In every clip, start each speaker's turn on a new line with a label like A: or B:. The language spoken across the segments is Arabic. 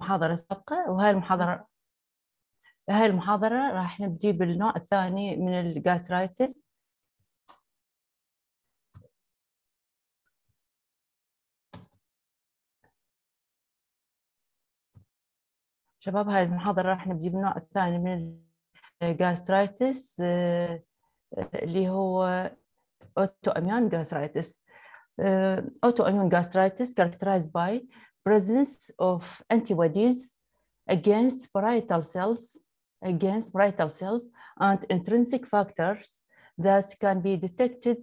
A: محاضرة سابقة وهاي المحاضرة هاي المحاضرة راح نبدي بالنوع الثاني من ال gastritis. شباب هاي المحاضرة راح نبدي بالنوع الثاني من ال gastritis آه، اللي هو autoimmune gastritis اوتو اميون gastritis characterized by presence of antibodies against parietal cells against parietal cells and intrinsic factors that can be detected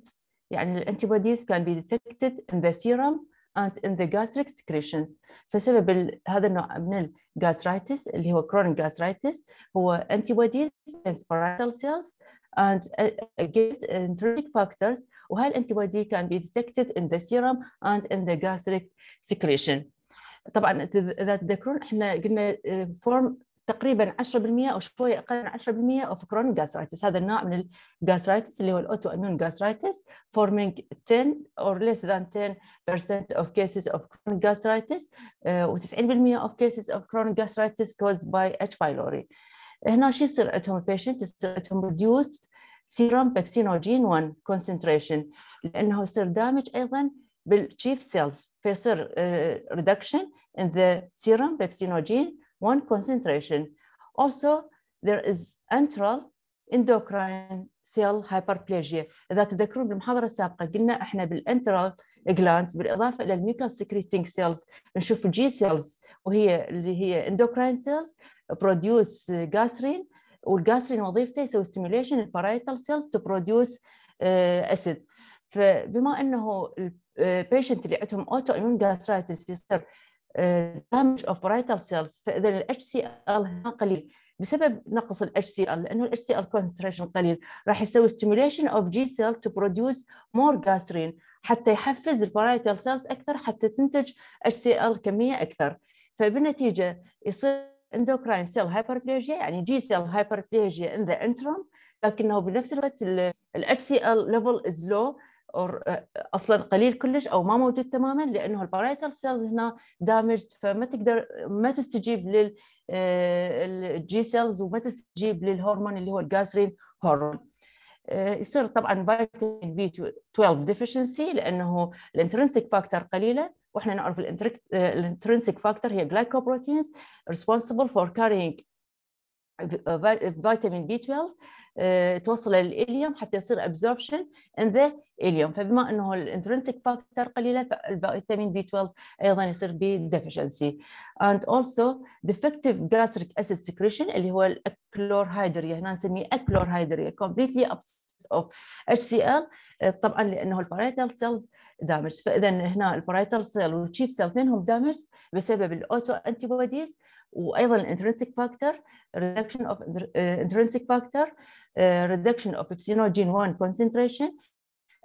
A: يعني الانتيبوديز can be detected in the serum and in the gastric secretions فسبب هذا النوع من الجاسترايتس اللي هو chronic gastritis هو antibodies against parietal cells and against intrinsic factors وهاي الانتيبودي can be detected in the serum and in the gastric secretion طبعا اذا تذكرون إحنا قلنا فورم تقريبا 10% أو شوي أقل من 10% of chronic gastritis هذا النوع من الجاسترايتس اللي هو الاوتو اميون gastritis forming 10 or less than 10% of cases of chronic gastritis و90% of cases of chronic gastritis caused by H pylori هنا شو يصير عندهم ال patient يصير عندهم reduced serum pepsinogen 1 concentration لأنه يصير damage أيضا بال chief cells فيصير uh, reduction in the serum pepsinogen 1 concentration. Also, there is antral endocrine cell hyperplasia. إذا تذكرون بالمحاضرة السابقة قلنا إحنا بال antral glands بالإضافة إلى ال mucus secreting cells نشوف ال G cells وهي اللي هي endocrine cells produce gastrin والجاسترين وظيفته يسوي stimulation ال parietal cells to produce uh, acid. فبما انه آه، patient اللي عندهم autoimmune gastritis يصير damage of parietal cells فإذا الاتش سي ال قليل بسبب نقص الاتش سي ال لأنه ال HCl concentration قليل. راح يسوي stimulation of G cell to produce more gastrin حتى يحفز ال parietal cells أكثر حتى تنتج اتش سي ال كمية أكثر. فبالنتيجة يصير endocrine cell hyperplasia يعني G cell hyperplasia in the antrum لكنه بنفس الوقت ال HCL level is low. أصلا قليل كلش أو ما موجود تماما لأنه ال parietal cells هنا damaged فما تقدر ما تستجيب لل ال G cells وما تستجيب للهرمون اللي هو الجاسرين هرمون يصير طبعا vitamin B 12 deficiency لأنه ال intrinsic factor قليلة وإحنا نعرف ال intrinsic factor هي glycoproteins responsible for carrying vitamin B 12 توصل لل ileum حتى يصير absorption in the ileum. فبما أنه ال intrinsic factor قليلة فال vitamin B 12 أيضا يصير ب deficiency. And also defective gastric acid secretion اللي هو ال achlorhydria هنا نسميه achlorhydria completely of HCl طبعا لأنه ال parietal cells damage فإذا هنا ال parietal cell وال chief cell اثنينهم damage بسبب ال autoantibodies وأيضا ال intrinsic factor of intrinsic factor uh, reduction of pepsinogen 1 concentration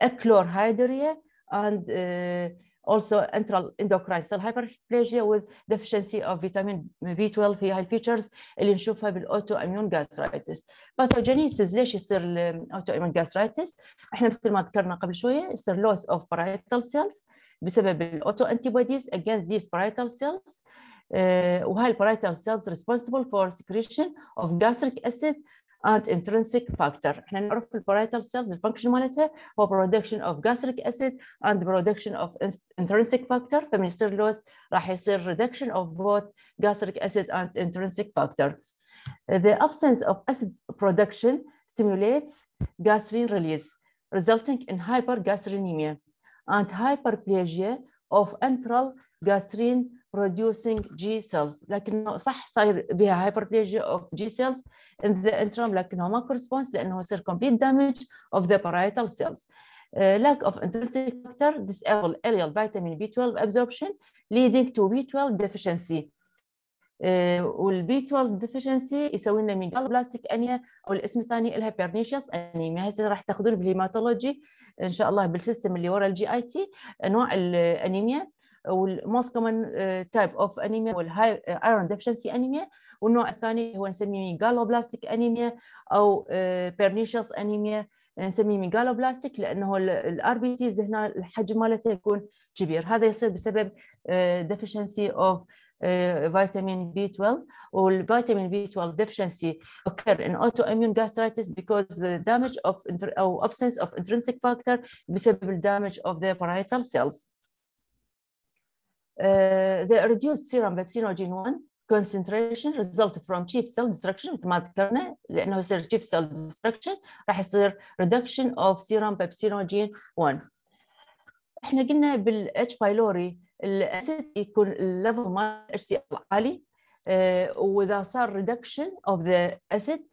A: achlorhydria and uh, also antral endocrine cell hyperplasia with deficiency of vitamin B12 هي هاي ال features اللي نشوفها بال autoimmune gastritis pathogenesis ليش يصير ال autoimmune gastritis إحنا مثل ما ذكرنا قبل شوية يصير loss of parietal cells بسبب ال autoantibodies against these parietal cells وهاي البارايتال cells responsible for secretion of gastric acid and intrinsic factor احنا نعرف البارايتال cells الفانكشن مالتها هو production of gastric acid and production of intrinsic factor فمن يصير loss راح يصير reduction of both gastric acid and intrinsic factor the absence of acid production stimulates gastrin release resulting in hypergastrinemia and hyperplasia of enteral gastrin producing G cells لكنه صح صاير بها hyperplasia of G cells in the antrum لكنه ما corresponds لأنه يصير complete damage of the parietal cells. Uh, lack of intrinsic factor disable ileal vitamin B12 absorption leading to B12 deficiency. Uh, وال B 12 deficiency يسوي لنا megaloblastic anemia أو الاسم الثاني لها pernicious anemia هسه راح تاخذون بال hematology ان شاء الله بال system اللي ورا ال GIT انواع ال anemia وال most common type of anemia وهاي iron deficiency anemia والنوع الثاني هو نسميه megaloblastic anemia أو pernicious anemia نسميه megaloblastic لأنه ال RBCs هنا الحجم مالته يكون كبير هذا يصير بسبب deficiency of vitamin B12 وال vitamin B12 deficiency occur in autoimmune gastritis because the damage of or absence of intrinsic factor بسبب damage of the parietal cells. Uh, the reduced serum pepsinogen 1 concentration result from chief cell destruction مثل ما ذكرنا لأنه يصير chief cell destruction راح يصير reduction of serum pepsinogen 1 إحنا قلنا بال H. pylori ال acid يكون ال level مال ال عالي واذا صار reduction of the acid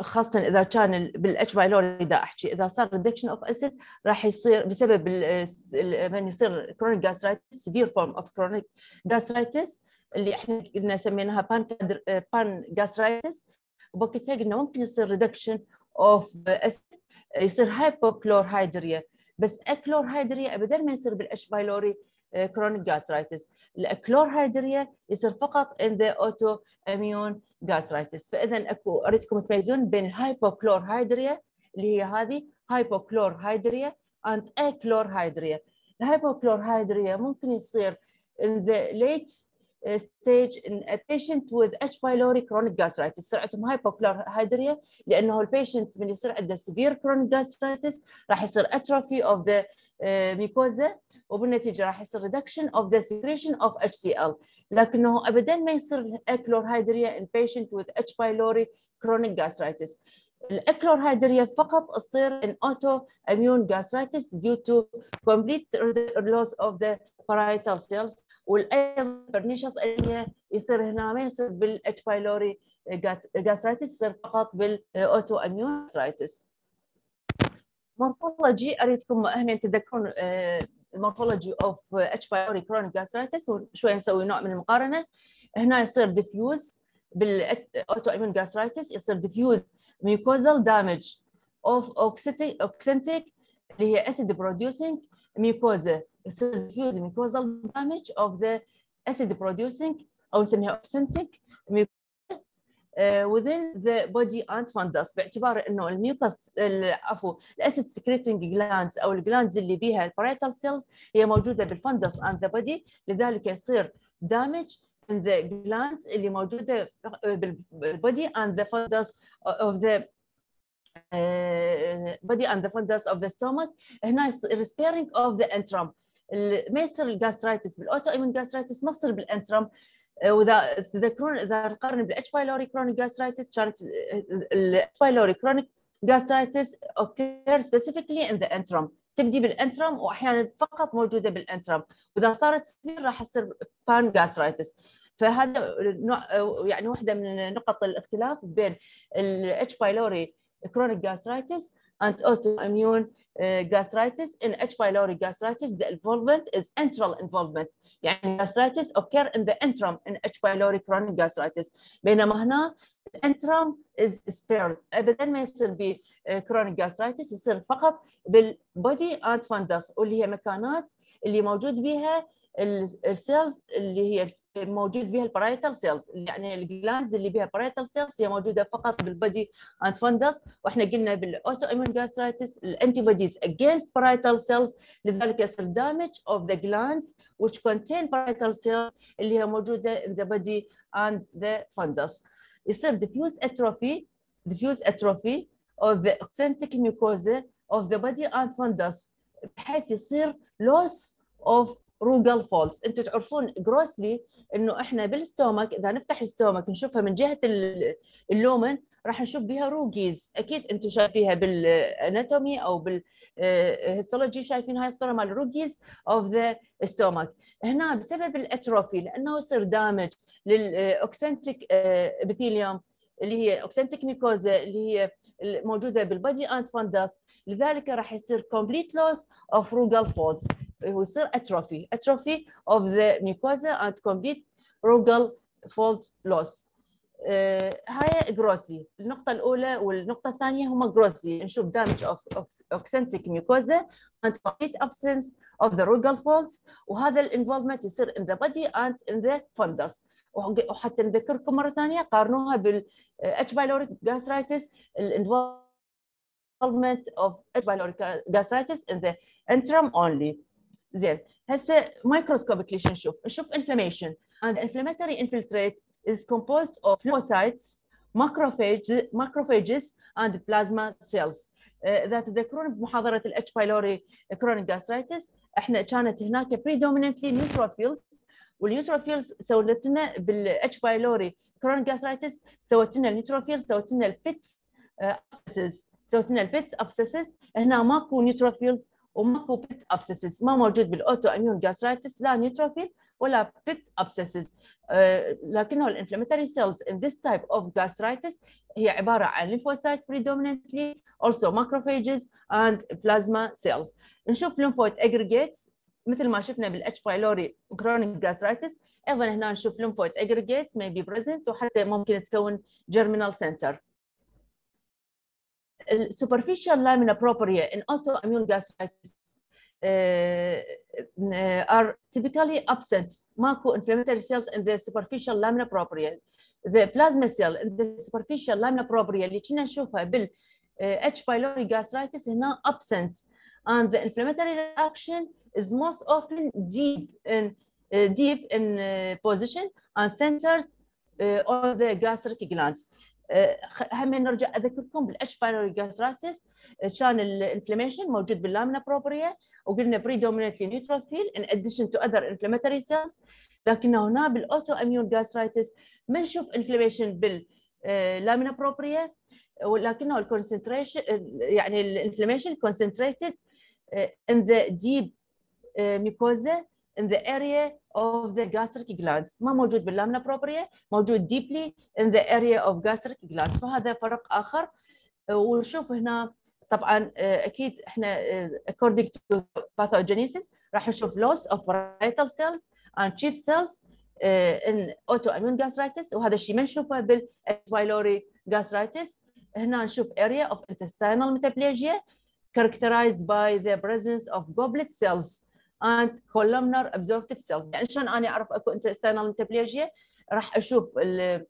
A: خاصة إذا كان بال H. pylori اذا أحكي. إذا صار reduction of acid راح يصير بسبب من يصير chronic gastritis severe form of chronic gastritis اللي إحنا قلنا سميناها pan pan gastritis وبوقتها قلنا ممكن يصير reduction of acid يصير hypochlorhydria بس achlorhydria ابدا ما يصير بال H. pylori chronic gastritis ال achlorhydria يصير فقط in the autoimmune gastritis. فإذا اكو أريدكم تميزون بين ال hypochlorhydria اللي هي هذه هايبوكلورهيدريا and achlorhydria. الهايبوكلورهيدريا ممكن يصير in the late stage in a patient with H. pylori chronic gastritis. يصير عندهم hypochlorhydria لأنه البيشنت من يصير عنده severe chronic gastritis راح يصير atrophy of the uh, mucosa. وبالنتيجة راح يصير reduction of the secretion of HCl لكنه ابدا ما يصير achlorhydria in patient with H. pylori chronic gastritis. ال achlorhydria فقط تصير in autoimmune gastritis due to complete loss of the parietal cells. والايضا pernicious anemia يصير هنا ما يصير بال H. pylori gastritis يصير فقط بال autoimmune gastritis morphology أريدكم أهمية تذكرون ال morphology of H. pylori chronic gastritis وشوي نسوي نوع من المقارنة. هنا يصير diffuse بال autoimmune gastritis يصير diffuse mucosal damage of oxyntic اللي هي acid producing mucosa. يصير diffuse mucosal damage of the acid producing أو نسميها oxyntic uh, within the body and fundus باعتبار إنه ال mucus عفوا ال acid secreting glands أو ال glands اللي بيها ال parietal cells هي موجودة بال fundus and the body لذلك يصير damage in the glands اللي موجودة بال body and the fundus of the body and the fundus of the stomach. هنا sparing of the antrum ما يصير ال gastritis بال autoimmune gastritis ما تصير بال antrum وإذا تذكرون إذا نقارن بال H. pylori chronic gastritis كانت ال H. pylori chronic gastritis occur specifically in the antrum تبدي بال antrum وأحيانا فقط موجودة بال antrum وإذا صارت severe راح تصير pan gastritis فهذا يعني واحدة من نقط الاختلاف بين ال H. pylori chronic gastritis and autoimmune uh, gastritis. In H. pylori gastritis, the involvement is antral involvement. يعني gastritis occur in the antrum in H. pylori chronic gastritis. بينما هنا ال antrum is spared. ابدا ما يصير ب chronic gastritis يصير فقط بال body and fundus واللي هي مكانات اللي موجود بها ال cells اللي هي موجود بها ال parietal cells يعني ال glands اللي بها parietal cells هي موجودة فقط بال body and fundus وإحنا قلنا بال autoimmune gastritis ال antibodies against parietal cells لذلك يصير damage of the glands which contain parietal cells اللي هي موجودة in the body and the fundus. يصير diffuse atrophy diffuse atrophy of the oxyntic mucosa of the body and fundus بحيث يصير loss of rugal folds أنتم تعرفون grossly انه إحنا بال stomach إذا نفتح ال stomach نشوفها من جهة ال lumen راح نشوف بها rugae أكيد أنتم شايفيها بال anatomy أو بال histology شايفين هاي الصورة مال rugae of the stomach هنا بسبب ال atrophy لأنه يصير damage لل oxyntic epithelium اللي هي oxyntic mucosa اللي هي موجودة بال body and fundus لذلك راح يصير complete loss of rugal folds ويصير atrophy atrophy of the mucosa and complete rugal fold loss آه هاي grossly النقطة الأولى والنقطة الثانية هما grossly نشوف damage of oxyntic mucosa and complete absence of the rugal folds وهذا الانفولمنت يصير in the body and in the fundus وحتى نذكركم مرة ثانية قارنوها بال H. pylori gastritis involvement of H. pylori gastritis in the interim only زين. هسه مايكروسكوبيكلي شو نشوف؟ نشوف انفلاميشن and the inflammatory infiltrate is composed of lymphocytes macrophages macrophages and plasma cells. اذا تتذكرون بمحاضره ال H. pylori chronic gastritis إحنا كانت هناك predominantly neutrophils. وال neutrophils سوت لنا بال H. pylori chronic gastritis سوت لنا ال neutrophils سوت لنا ال pits abscesses سوت لنا ال pits abscesses هنا ماكو neutrophils وماكو pit abscesses ما موجود بال autoimmune gastritis لا neutrophil ولا pit abscesses لكنه ال inflammatory cells in this type of gastritis هي عبارة عن lymphocyte predominantly also macrophages and plasma cells. نشوف lymphoid aggregates مثل ما شفنا بالاتش بايلوري كرونيك جاسترايتس أيضا هنا نشوف lymphoid aggregates may be present وحتى ممكن تكون germinal center. superficial lamina propria in autoimmune gastritis uh, are typically absent ماكو inflammatory cells in the superficial lamina propria the plasma cell in the superficial lamina propria اللي كنا نشوفها بال H. pylori gastritis هنا absent and the inflammatory reaction is most often deep in uh, deep in uh, position and centered uh, on the gastric glands. هم نرجع أذكركم بالاتش بايلوري جاسترايتس كان الانفلاميشن موجود باللامنا بروبريا وقلنا بريدومينتلي نيوتروفيل in addition to other inflammatory cells لكن هنا بال autoimmune gastritis ما نشوف inflammation بال lamina propria ولكنه ال concentration يعني ال inflammation concentrated in the deep mucosa. In the area of the gastric glands ما موجود بال lamina propria موجود deeply in the area of gastric glands فهذا فرق اخر ونشوف هنا طبعا أكيد إحنا according to pathogenesis راح نشوف loss of parietal cells and chief cells in autoimmune gastritis وهذا الشيء ما نشوفه بال pylori gastritis هنا نشوف area of intestinal metaplasia characterized by the presence of goblet cells and columnar absorptive cells. يعني شلون أنا أعرف أكو انت external انتبليجيا راح أشوف ال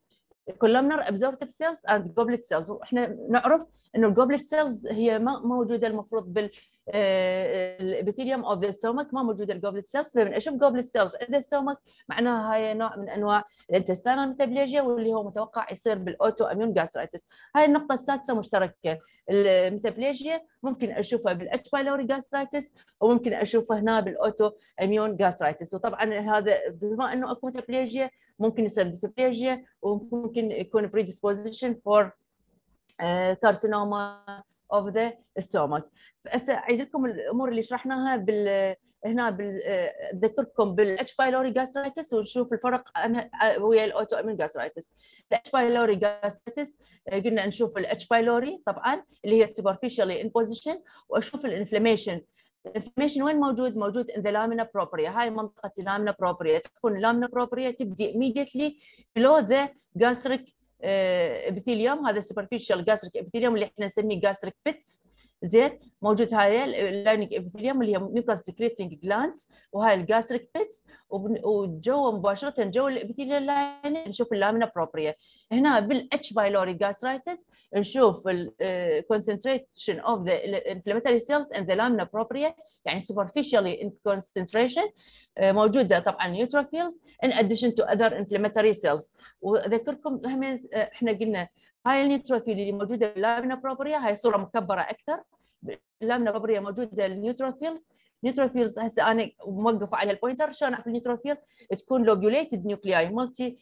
A: columnar absorptive cells and goblet cells. وإحنا نعرف إنه ال goblet cells هي ما موجودة المفروض بال ال epithelium of the stomach ما موجوده ال goblet cells فمن أشوف goblet cells the stomach معناها هاي نوع من أنواع ال intestinal metaplasia واللي هو متوقع يصير بال autoimmune gastritis هاي النقطة السادسة مشتركة. ال metaplasia ممكن أشوفها بال H. pylori gastritis وممكن أشوفها هنا بال autoimmune gastritis وطبعا هذا بما أنه أكو metaplasia ممكن يصير dysplasia وممكن يكون predisposition for carcinoma of the stomach هسه أعيد لكم الأمور اللي شرحناها بال هنا بال اذكركم بال H. pylori gastritis ونشوف الفرق ويا ال autoimmune gastritis ال H. pylori gastritis قلنا نشوف ال H. pylori طبعا اللي هي superficially in position وأشوف ال inflammation ال inflammation وين موجود؟ موجود in the lamina propria. هاي منطقة ال lamina propria. تعرفون ال lamina propria تبدي immediately below the gastric epithelium هذا superficial gastric epithelium اللي إحنا نسميه gastric pits زين موجود هاي ال lining epithelium اللي هي mucus secreting glands وهاي ال gastric pits وجوا مباشرة جو ال epithelium line نشوف ال lamina propria هنا بال H. pylori gastritis نشوف ال concentration of the inflammatory cells in the lamina propria يعني superficially in concentration. موجوده طبعا neutrophils in addition to other inflammatory cells. وأذكركم إحنا قلنا هاي ال neutrophil اللي موجودة بال lamina propria هاي صورة مكبرة أكثر. ال lamina propria موجودة ال neutrophils neutrophils هسه أنا موقفه على ال pointer شلون أعرف ال neutrophil؟ تكون lobulated nuclei مالتي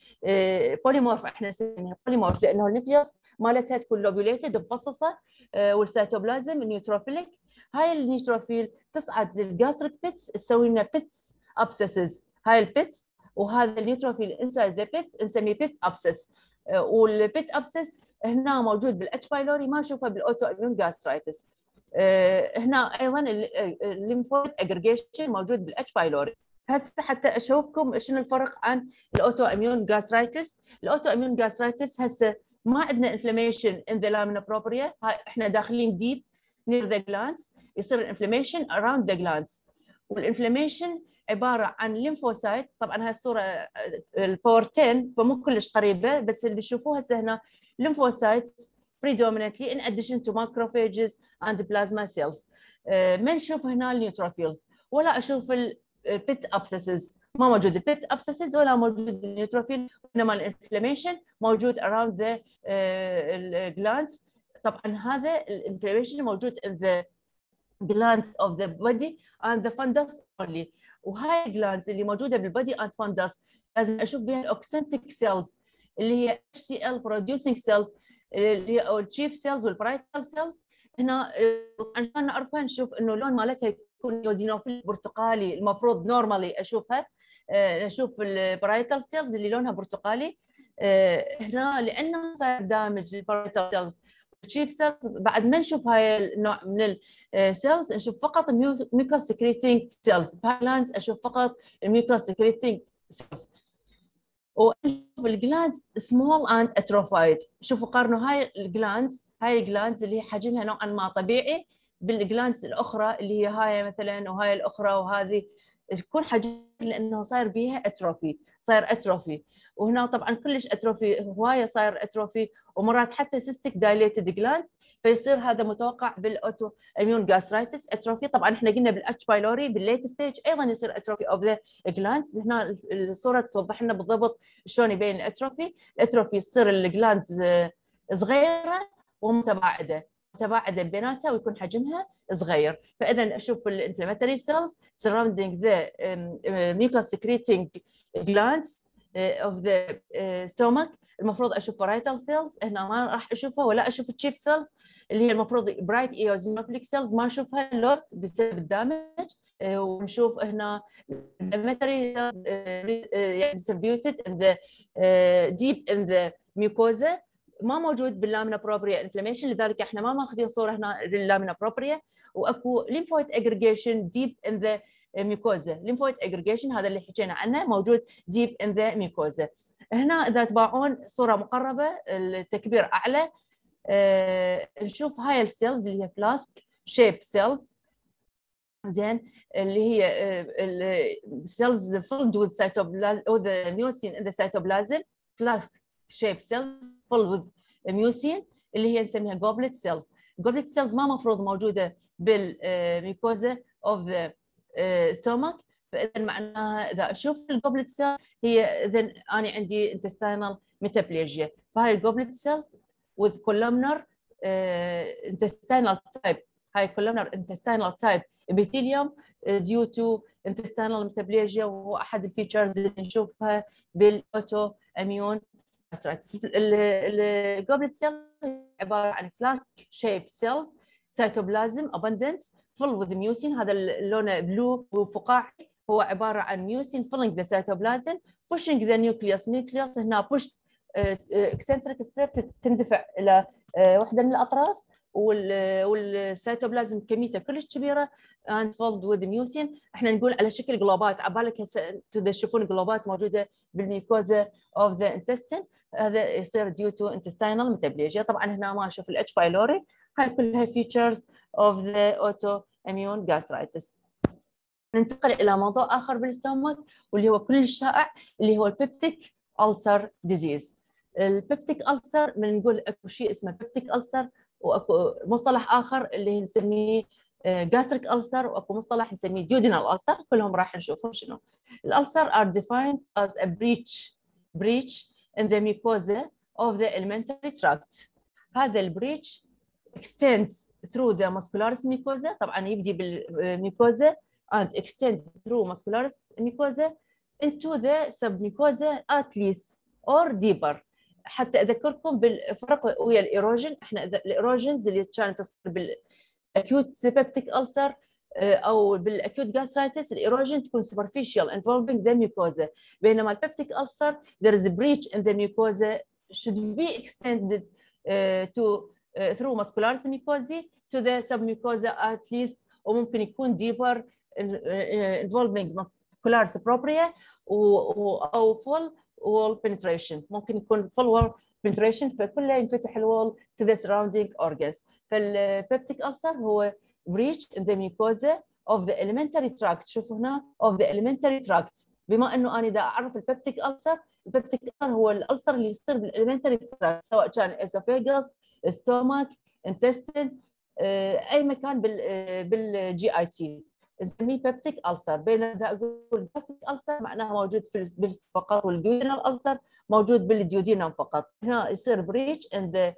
A: polymorph إحنا نسميها polymorph لأنه ال nucleus مالتها تكون lobulated مفصصة وال cytoplasm neutrophilic هاي ال neutrophil تصعد لل gastric pits تسوي لنا pits abscess هاي ال pits وهذا ال neutrophil inside the pit نسميه pit abscess وال pit abscess هنا موجود بال H. pylori ما أشوفه بال autoimmune gastritis هنا أيضا ال lymphoid aggregation موجود بال H. pylori هسه حتى أشوفكم شنو الفرق عن ال autoimmune gastritis ال autoimmune gastritis هسه ما عندنا inflammation in the lamina propria إحنا داخلين deep near the glands. يصير ال inflammation around the glands. وال inflammation عبارة عن lymphocyte طبعا هاي الصورة ال power 10 فمو كلش قريبة بس اللي تشوفوها هسه هنا lymphocytes predominantly in addition to macrophages and plasma cells. ما نشوف هنا ال neutrophils ولا أشوف ال pit abscess ما موجود ال pit abscess ولا موجود ال neutrophil إنما ال inflammation موجود around the glands. طبعا هذا ال inflammation موجود in the glands of the body and the fundus only. وهاي ال glands اللي موجودة بال body and fundus. لازم أشوف بها ال oxyntic cells اللي هي ال producing cells اللي هي ال chief cells وال parietal cells هنا عشان نعرفها نشوف إنه اللون مالتها يكون eosinophil برتقالي المفروض normally أشوفها. نشوف ال parietal cells اللي لونها برتقالي. هنا لأنه صار damage ال parietal cells ال chief cells بعد ما نشوف هاي النوع من ال cells نشوف فقط mucus secreting cells بال glands أشوف فقط ال mucus secreting cells ونشوف ال glands small and atrophied شوفوا قارنوا هاي ال glands هاي ال glands اللي هي حجمها نوعا ما طبيعي بال glands الأخرى اللي هي هاي مثلا وهاي الأخرى وهذه. يكون حجم لأنه صاير بيها atrophy صاير atrophy وهنا طبعا كلش atrophy هواية صاير atrophy ومرات حتى cystic dilated glands فيصير هذا متوقع بال autoimmune gastritis atrophy طبعا إحنا قلنا بال H. pylori بال late stage أيضا يصير atrophy of the glands هنا الصورة توضح لنا بالضبط شلون يبين ال atrophy ال atrophy تصير ال glands صغيرة ومتباعدة. متباعدة بيناتها ويكون حجمها صغير. فاذا أشوف ال inflammatory cells surrounding the mucus secreting glands of the stomach. المفروض أشوف parietal cells هنا ما راح أشوفها ولا أشوف ال chief cells اللي هي المفروض bright eosinophilic cells ما أشوفها lost بسبب ال damage ونشوف هنا inflammatory cells يعني distributed in the deep in the mucosa. ما موجود بال lamina propria inflammation لذلك إحنا ما ماخذين صورة هنا لل lamina propria وأكو lymphoid aggregation deep in the mucosa lymphoid aggregation هذا اللي حكينا عنه موجود deep in the mucosa هنا إذا تباعون صورة مقربة التكبير أعلى. آه نشوف هاي ال cells اللي هي flask shape cells زين اللي هي ال cells filled with cytoplasm or the mucin in the cytoplasm flask shape cells full with mucin اللي هي نسميها goblet cells. goblet cells ما مفروض موجودة بال mucosa of the stomach. فاذا معناها إذا أشوف ال goblet cell هي اذا أنا عندي intestinal metaplasia. فهاي ال goblet cells columnar uh, intestinal type. هاي columnar intestinal type epithelium due to intestinal metaplasia وهو أحد ال features اللي نشوفها بال autoimmune ال goblet cell عبارة عن flask shape cells cytoplasm abundant full with mucin. هذا اللون blue وفقاعي. هو عبارة عن mucin filling the cytoplasm pushing the nucleus nucleus هنا pushed eccentric تصير تندفع إلى واحدة من الأطراف والسيتوبلازم كميته كلش كبيرة and filled with mucin. إحنا نقول على شكل جلوبات عبالك هسه تشوفون goblet موجودة بال mucosa of the intestine. هذا يصير due to intestinal metaplasia طبعا هنا ما أشوف ال H. pylori هاي كلها features of the autoimmune gastritis. ننتقل إلى موضوع آخر بال stomach واللي هو كل شائع اللي هو ال peptic ulcer disease ال peptic ulcer من نقول أكو شيء اسمه peptic ulcer وأكو مصطلح آخر اللي نسميه gastric ulcer وأكو مصطلح نسميه duodenal ulcer كلهم راح نشوفهم شنو. الألسر are defined as a breach breach in the mucosa of the alimentary tract. هذا البريتش extends through the muscularis mucosa طبعا يبدي بالميكوزا and extend through muscularis mucosa into the submucosa at least or deeper حتى اذكركم بالفرق ويا الايروجن إحنا الايروجنز اللي كانت تصير بالاكيوت سيبتيك ألسر أو بالاكيوت جاسترايتس الايروجن تكون superficial involving the mucosa بينما البيبتيك ألسر there is a breach in the mucosa should be extended uh, to uh, through muscularis mucosae to the submucosa وممكن يكون deeper involving muscularis propria أو full wall penetration. ممكن يكون full wall penetration فكله ينفتح ال wall to the surrounding organs. فال peptic ulcer هو breach in the mucosa of the alimentary tract. شوفوا هنا of the alimentary tract. بما إنه أنا دا أعرف ال peptic ulcer ال peptic ulcer هو ال ulcer اللي يصير بال alimentary tract سواء كان esophagus stomach intestine أي مكان بال بال GIT نسميه peptic ulcer بينما إذا أقول gastric ulcer معناها موجود في البلس فقط وال duodenal ulcer موجود بال duodenum فقط. هنا يصير breach in the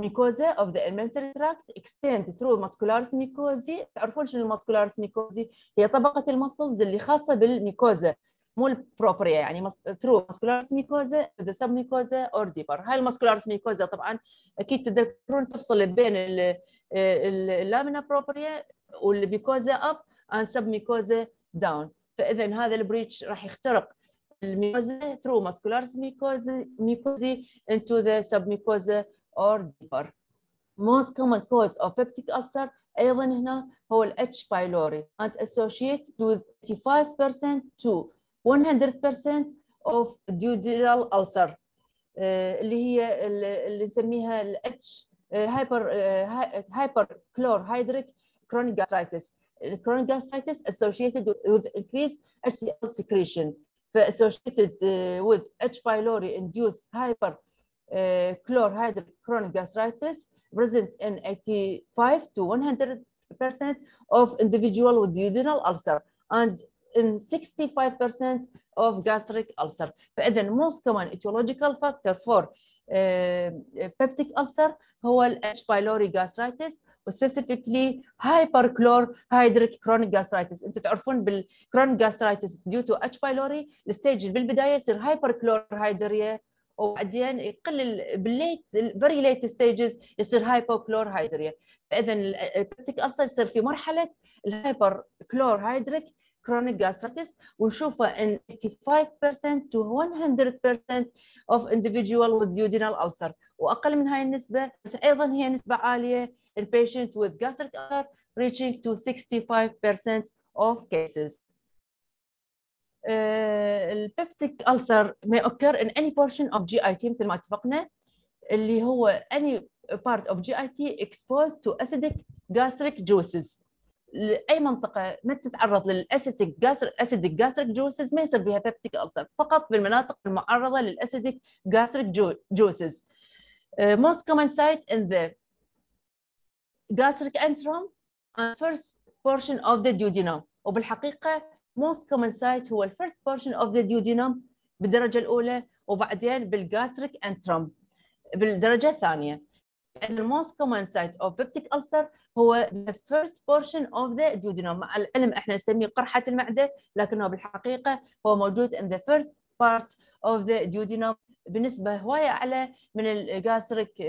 A: mucosa of the alimentary tract extend through muscularis mucosae تعرفون شنو ال muscularis mucosae هي طبقة ال muscles اللي خاصة بال mucosa مو ال propria يعني through muscularis mucosa the submucosa or deeper هاي ال muscularis mucosa طبعا أكيد تذكرون تفصل بين ال lamina propria وال mucosa up and submucosa down فاذا هذا البريتش راح يخترق الميكوزا through muscularis mucosa into the submucosa or deeper. Most common cause of peptic ulcer أيضا هنا هو ال H pylori and associated with 85% to 100% of duodenal ulcer اللي هي اللي نسميها ال H hyper hyperchlorhydric chronic gastritis chronic gastritis associated with increased HCl secretion associated with H pylori induced hyper chlorhydric chronic gastritis present in 85 to 100% of individual with duodenal ulcer and in 65% of gastric ulcer. فإذا most common etiological factor for uh, peptic ulcer هو ال H. pylori gastritis وسبيسيفيكلي hyperchlorhydric chronic gastritis. أنتم تعرفون بالchronic gastritis due to H. pylori. ال stage بالبداية يصير hyperchlorhydria. وبعدين يقلل بال late very late stages يصير hypochlorhydria فاذا ال peptic ulcer يصير في مرحلة ال hyperchlorhydric chronic gastritis. ونشوفه in 85% to 100% of individual with duodenal ulcer. وأقل من هاي النسبة بس أيضا هي نسبة عالية. In patients with gastric ulcer reaching to 65% of cases. ال peptic ulcer may occur in any portion of GIT مثل ما اتفقنا اللي هو any part of GIT exposed to acidic gastric juices اي منطقه ما تتعرض لل acidic gastric acidic gastric juices ما يصير بها peptic ulcer فقط بالمناطق المعرضه لل acidic gastric juices most common site in the gastric antrum and first portion of the duodenum وبالحقيقه most common site هو ال first portion of the duodenum بالدرجه الاولى وبعدين بال gastric antrum بالدرجه الثانية and the most common site of peptic ulcer هو the first portion of the duodenum مع العلم إحنا نسميه قرحه المعده لكنه بالحقيقة هو موجود in the first part of the duodenum بنسبه هواية اعلى من ال gastric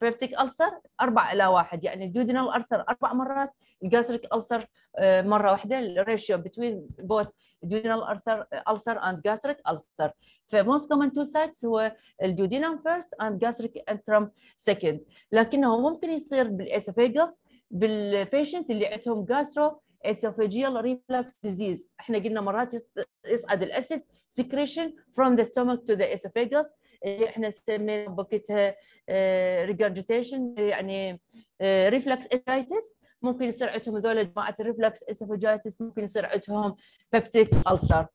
A: peptic ulcer 4 إلى 1 يعني ال duodenal ulcer أربع مرات ال gastric ulcer مرة واحدة. ال ratio between both duodenal ulcer ulcer and gastric ulcer ف most common two sites هو ال duodenal first and gastric antrum second. لكنه ممكن يصير بال esophagus بال patient اللي عندهم gastro esophageal reflux disease. إحنا قلنا مرات يصعد ال acid secretion from the stomach to the esophagus. اللي إحنا سمينا بوقتها regurgitation يعني reflux enteritis ممكن يصير عندهم هذول جماعة ال reflux esophagitis ممكن يصير عندهم peptic ulcer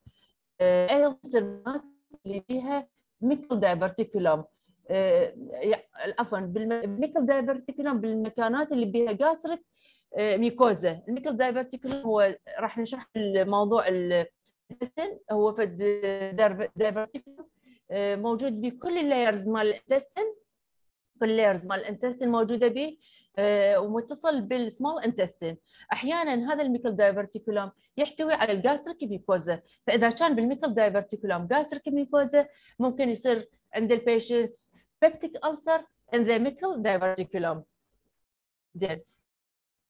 A: أيضا السيرمات اللي فيها Meckel diverticulum عفوا بال Meckel diverticulum بالمكانات اللي بيها gastric mucosa ال Meckel diverticulum هو راح نشرح الموضوع ال intestine هو فد diverticulum موجود بكل ال layers مال ال intestine كل layers مال ال intestine موجودة به ومتصل بال small intestine أحيانا هذا ال Meckel diverticulum يحتوي على ال gastric mucosa فإذا كان بال Meckel diverticulum gastric mucosa ممكن يصير عند ال patient peptic ulcer in the mickle diverticulum. زين.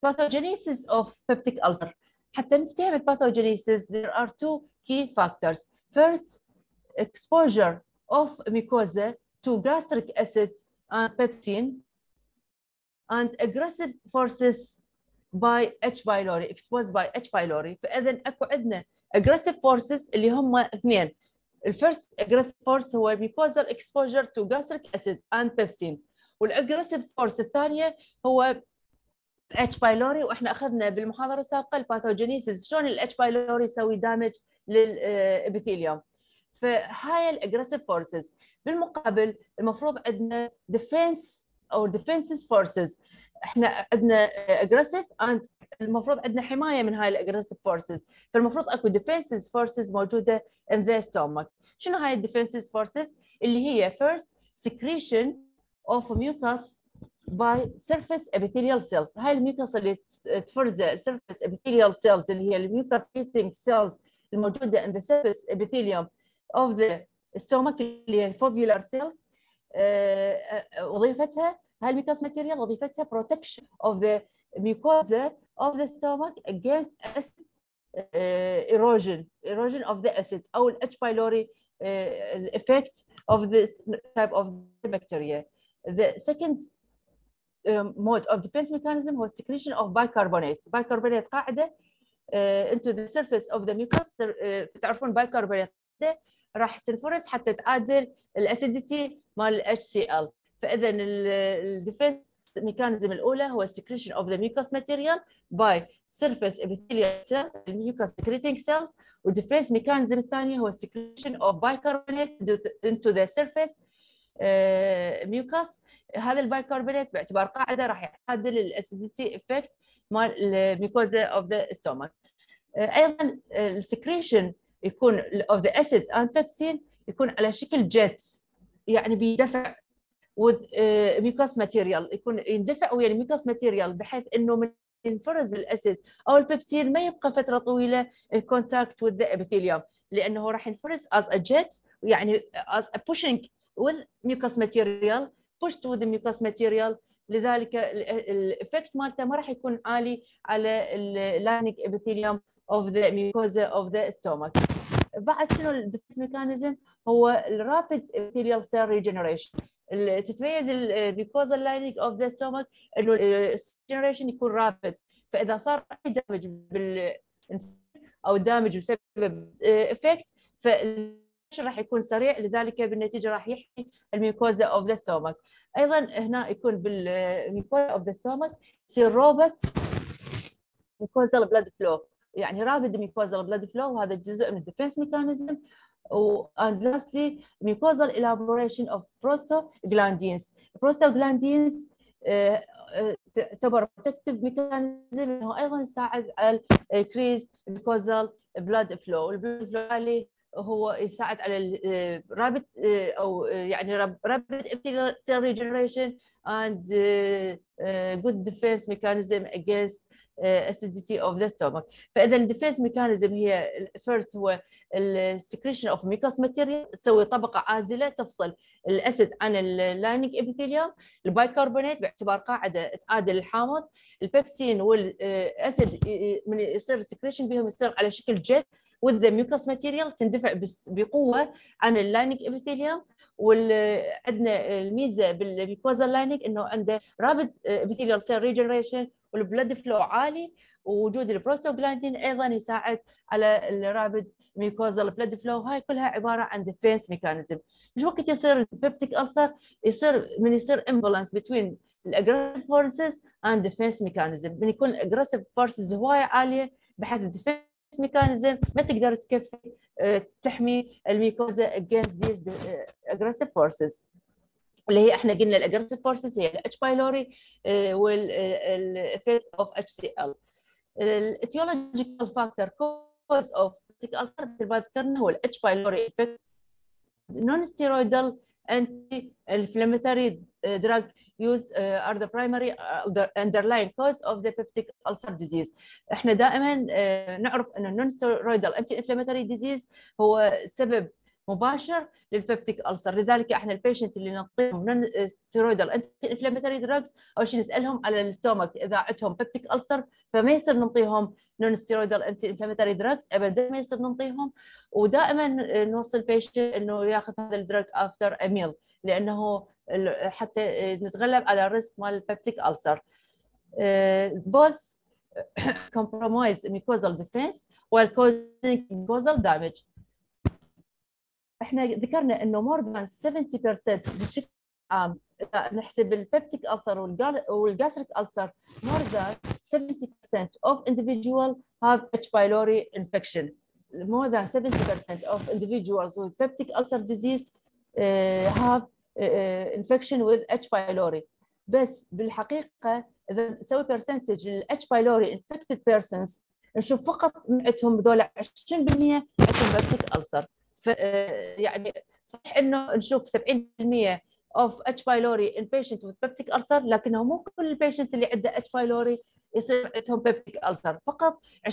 A: pathogenesis of peptic ulcer. حتى نفتهم الباثوجينيسيس there are two key factors first exposure of mucosa to gastric acid and peptine and aggressive forces by H. pylori exposed by H. pylori فاذا اكو عندنا aggressive forces اللي هم اثنين الفيرست aggressive force هو mucosal exposure to gastric acid and pepsin والاجريسيف فورس الثانيه هو ال H. pylori وإحنا أخذنا بالمحاضرة السابقة ال pathogenesis شلون ال H. pylori يسوي damage لل epithelium فهاي ال aggressive forces بالمقابل المفروض عندنا defense أو defenses forces. إحنا عندنا aggressive and المفروض عندنا حماية من هاي ال aggressive forces فالمفروض أكو defenses forces موجودة in the stomach. شنو هاي ال defenses forces اللي هي first secretion of mucus by surface epithelial cells هاي الميوكس اللي تفرزه surface epithelial cells اللي هي الميوكس creating cells الموجوده in the surface epithelium of the stomach اللي هي foveolar cells وظيفتها هاي الميوكس ماتيريال وظيفتها protection of the mucosa of the stomach against acid uh, erosion erosion of the acid او ال H pylori uh, effect of this type of bacteria the second um, mode of defense mechanism was secretion of bicarbonate bicarbonate قاعدة uh, into the surface of the mucus uh, تعرفون bicarbonate راح تنفرز حتى تعادل الاسيديتي مال ال HCl فاذا ال defense mechanism الاولى هو secretion of the mucous material by surface epithelial cells mucus secreting cells وال defense mechanism الثانية هو secretion of bicarbonate into the surface mucus هذا البايكربونات باعتبار قاعدة راح يعادل ال acidity effect مال ال mucosa of the stomach أيضا ال secretion يكون of the acid and pepsin يكون على شكل jet يعني بيدفع with mucous material يكون يندفع ويا ال mucous material بحيث إنه من ينفرز ال acid أو البيبسين ما يبقى فترة طويلة with the epithelium لأنه راح ينفرز as a jet يعني as a pushing with mucous material pushed with the mucous material. لذلك ال effect مالته ما راح يكون عالي على ال lining epithelium of the mucosa of the stomach. بعد شنو ال defense mechanism هو ال rapid epithelial cell regeneration. تتميز ال mucosa lining of the stomach إنه ال generation يكون rapid فإذا صار أي damage بال أو damage بسبب effect فالنشر راح يكون سريع لذلك بالنتيجة راح يحمي ال mucosa of the stomach أيضا هنا يكون بال mucosa of the stomach يصير robust mucosal blood flow يعني rapid mucosal blood flow وهذا جزء من ال defense mechanism and lastly mucosal elaboration of prostaglandins. Prostaglandins تعتبر protective mechanism إنه أيضا يساعد على increase mucosal blood flow. ال blood flow عالي هو يساعد على rapid أو يعني rapid epithelial cell regeneration and good defense mechanism against acidity of the stomach. فإذا ال defense mechanism هي first هو ال secretion of mucous material تسوي طبقة عازلة تفصل ال acid عن ال lining epithelium البايكربونات باعتبار قاعدة تعادل الحامض ال pepsin وال acid من يصير ال secretion بهم يصير على شكل jet the mucous material تندفع بقوة عن ال lining epithelium وعندنا الميزة بال mucosa lining إنه عنده rapid epithelial cell regeneration وال blood flow عالي ووجود البروستوجلاندين أيضا يساعد على ال rapid mucosal blood flow هاي كلها عبارة عن defense mechanism شوقت يصير ال peptic ulcer يصير من يصير imbalance بين ال aggressive forces and defense mechanism من يكون ال aggressive forces هواية عالية بحيث ال defense mechanism ما تقدر تكفي تحمي ال mucosa against these aggressive forces. اللي هي إحنا قلنا ال aggressive forces هي ال H. pylori وال effect of HCl ال etiological factor cause of مثل ما ذكرنا هو ال H. pylori effect nonsteroidal anti inflammatory drug use uh, are the primary uh, underlying cause of the peptic ulcer disease. إحنا دائما uh, نعرف إن ال nonsteroidal anti inflammatory disease هو سبب مباشر لل peptic ulcer لذلك إحنا ال patient اللي نعطيهم nonsteroidal anti inflammatory drugs أول شيء نسألهم على ال stomach. إذا عندهم peptic ulcer فما يصير نعطيهم nonsteroidal anti inflammatory drugs ابدا ما يصير نعطيهم. ودائما نوصي ال patient إنه ياخذ هذا ال drug after a meal لأنه حتى نتغلب على ال risk مال ال peptic ulcer both compromise mucosal defense while causing mucosal damage إحنا ذكرنا انه مور ذان 70% بشكل عام نحسب البيبتيك ألسر والجاستريك ألسر more than 70% of individual have H. pylori infection more than 70% of individuals with peptic ulcer disease uh, have infection with H. pylori. بس بالحقيقة إذا نسوي percentage ال H. pylori infected persons نشوف فقط عندهم ذولا 20% عندهم peptic ulcer يعني صحيح إنه نشوف 70% of H. pylori in patient with peptic ulcer لكنه مو كل ال patient اللي عنده H. pylori يصير عندهم peptic ulcer. فقط 20%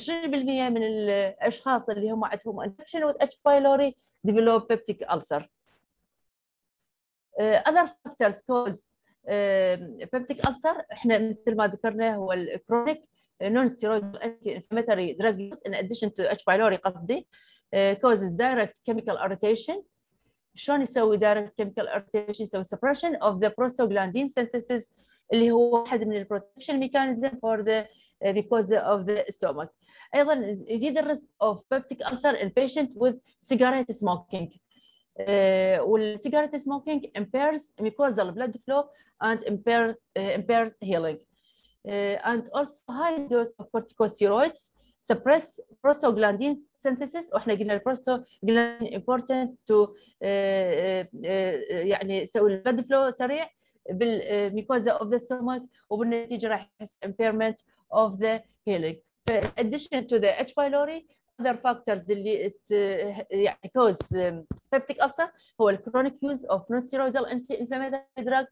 A: من الأشخاص اللي هم عندهم infection with H. pylori develop peptic ulcer. Uh, other factors cause uh, peptic ulcer احنا مثل ما ذكرنا هو الكرونيك non steroidal anti-inflammatory drug use in addition to H pylori قصدي uh, causes direct chemical irritation شلون يسوي direct chemical irritation يسوي suppression of the prostaglandin synthesis اللي هو واحد من البروتكشن ميكانيزم for the because of the stomach ايضا يزيد الريسك of peptic ulcer in patient with cigarette smoking uh, والسيجارة smoking impairs mucosal blood flow and impair, uh, impairs healing uh, and also high dose of corticosteroids suppress prostaglandin synthesis واحنا قلنا البروستاجلاندين important to يعني يسوي البلد فلو سريع بالميكوزا اوف ذا stomach وبالنتيجه راح يحس impairment of the healing. In addition to the H pylori other factors اللي يعني cause peptic ulcer هو ال chronic use of non-steroidal anti-inflammatory drug,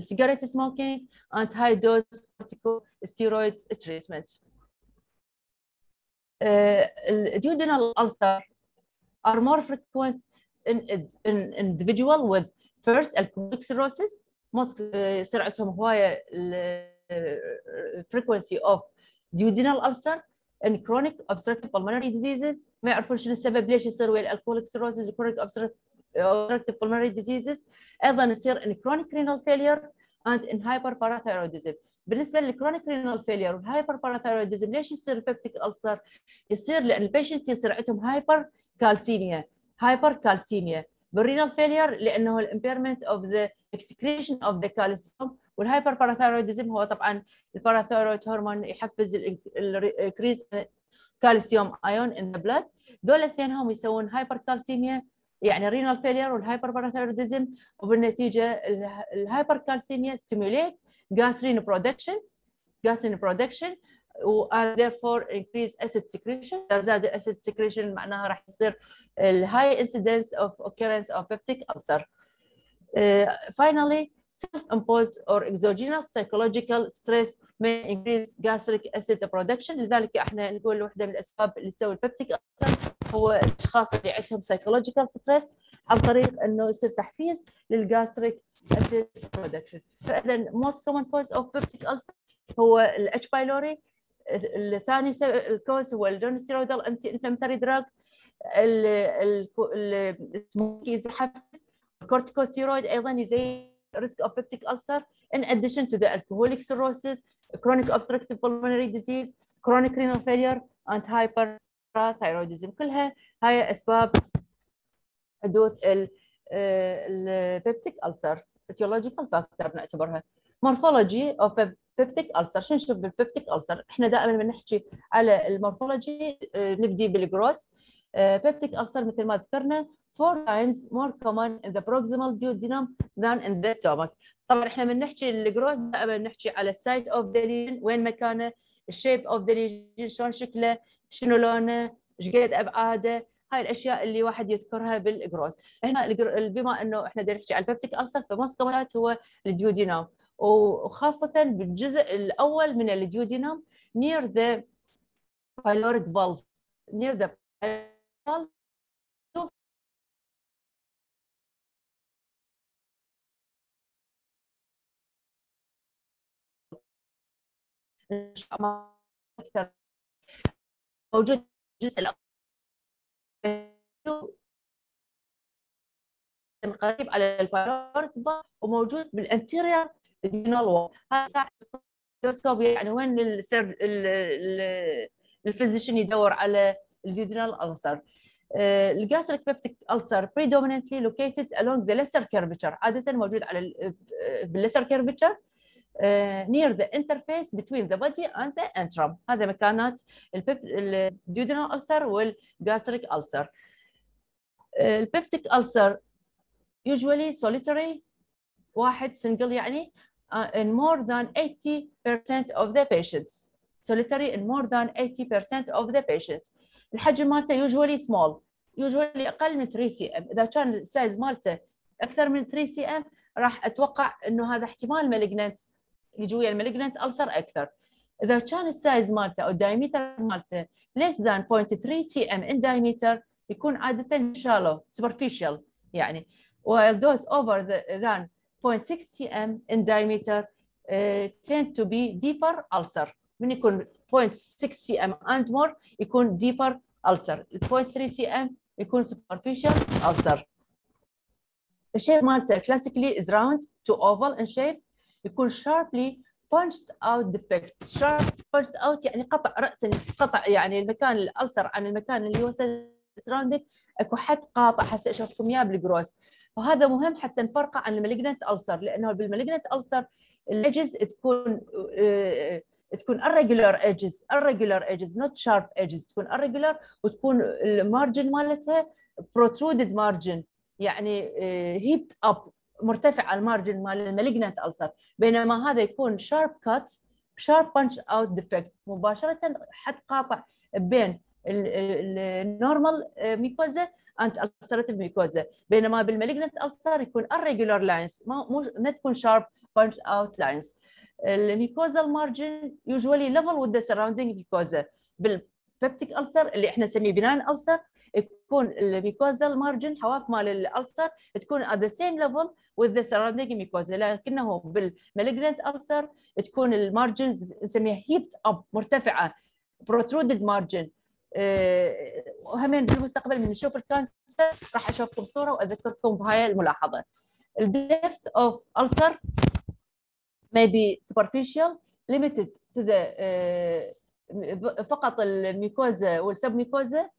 A: cigarette smoking, and high dose corticosteroid treatment. duodenal ulcer are more frequent in, in individual with first alcoholic cirrhosis most يصير عندهم هوايه frequency of duodenal ulcer and chronic obstructive pulmonary diseases. ما يعرفون شنو السبب ليش يصير ويا ال alcoholic cirrhosis chronic obstructive pulmonary diseases. أيضا يصير in chronic renal failure and in hyperparathyroidism. بالنسبة لل chronic renal failure وال hyperparathyroidism ليش يصير ال peptic ulcer؟ يصير لأن ال patient يصير عندهم hyper calcemia hypercalcemia بال renal failure لأنه ال impairment of the excretion of the calcium وال hyperparathyroidism هو طبعا ال parathyroid hormone يحفز ال increase calcium ion in the blood دول الاثنين هم يسوون hypercalcemia يعني renal failure وال hyperparathyroidism وبالنتيجة ال hypercalcemia stimulate gastrin production gastrin production and therefore increase acid secretion. إذا زاد acid secretion معناها راح يصير high incidence of occurrence of peptic ulcer. Uh, finally self-imposed or exogenous psychological stress may increase gastric acid production. لذلك إحنا نقول واحدة من الأسباب اللي تسوي البيبتيك هو الأشخاص اللي عندهم psychological stress عن طريق إنه يصير تحفيز للجاستريك acid production. فاذا most common cause of peptic ulcer هو ال H. pylori الثاني ال cause هو ال nonsteroidal anti inflammatory drug ال smoking use of ال corticosteroid أيضا يزيد risk of peptic ulcer in addition to the alcoholic cirrhosis chronic obstructive pulmonary disease chronic renal failure and hyperparathyroidism كلها هاي اسباب حدوث ال peptic ulcer etiological factor نعتبرها morphology of peptic ulcer شو نشوف بال peptic ulcer إحنا دائما لما نحكي على ال morphology نبدي بال gross peptic ulcer مثل ما ذكرنا four times more common in the proximal duodenum than in the stomach. طبعا إحنا من نحكي ال gross دائما نحكي على ال site of the lesion وين مكانه ال shape of the lesion شلون شكله شنو لونه إيش قد أبعاده. هاي الأشياء اللي واحد يذكرها بال gross هنا بما إنه إحنا نحكي على البيبتيك السر فموست هو الديودينام. وخاصة بالجزء الأول من الديودينام near the pyloric valve. near the valve موجود الجزء قريب على البايلوريك وموجود بالانتيريور جينال وول هذا يعني وين السير الفيزيشن يدور على الجينال ألسر الجاستريك بيبتيك ألسر predominantly located along the lesser curvature. عادة موجود على curvature uh, near the interface between the body and the antrum هذا مكانات ال duodenal ulcer وال gastric ulcer ال peptic ulcer usually solitary واحد single يعني uh, in more than 80% of the patients solitary in more than 80% of the patients الحجم مالته usually small usually أقل من 3 cm اذا كان ال size مالته أكثر من 3 cm راح أتوقع انه هذا احتمال malignant يجي ويا ال malignant ulcer أكثر اذا كان ال size مالته أو ال diameter مالته less than 0.3 cm in diameter يكون عاده shallow superficial يعني while those over the, than 0.6 cm in diameter uh, tend to be deeper ulcer من يكون 0.6 cm and more يكون deeper ulcer 0.3 cm يكون superficial ulcer ال shape مالته classically is round to oval in shape يكون sharply punched out defect. Sharp punched out يعني قطع رأسا قطع يعني المكان ال ulcer عن المكان اللي هو surrounding أكو حد قاطع. هسه أشوفكم إياه بال gross. وهذا مهم حتى نفرقه عن ال malignant ulcer لأنه بال malignant ulcer ال edges تكون تكون irregular edges irregular edges not sharp edges. تكون irregular وتكون ال margin مالتها protruded margin. يعني heaped up. مرتفع ال margin مال ال malignant ulcer بينما هذا يكون sharp cut sharp punch out defect. مباشرة حد قاطع بين ال normal mucosa and ulcerative mucosa بينما بال malignant ulcer يكون irregular lines ما ما تكون sharp punch out lines. ال mucosa ال margin usually level with the surrounding mucosa. بال peptic ulcer اللي إحنا نسميه benign ulcer تكون ال mucosa ال margin حواف مال ال ulcer تكون at the same level with the surrounding mucosa لكنه بال malignant ulcer تكون ال margins نسميها heaped up مرتفعة protruded margin وهمين بالمستقبل من نشوف ال cancer راح أشوفكم صورة وأذكركم بهاي الملاحظة. ال depth of ulcer may be superficial limited to the uh, فقط ال mucosa وال submucosa